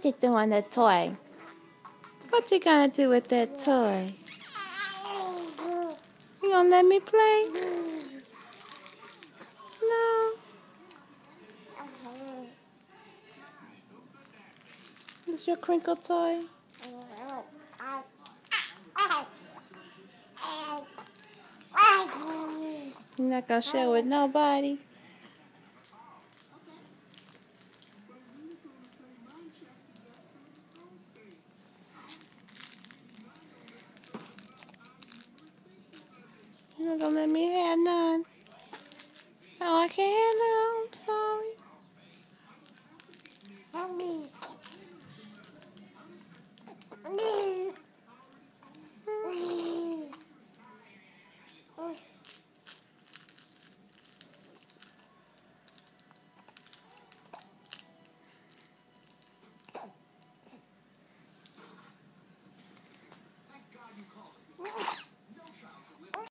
What you doing that toy? What you gonna do with that toy? You gonna let me play? No. This your crinkle toy? You're not gonna share with nobody? gonna let me have none. Oh, I can't have none. I'm sorry.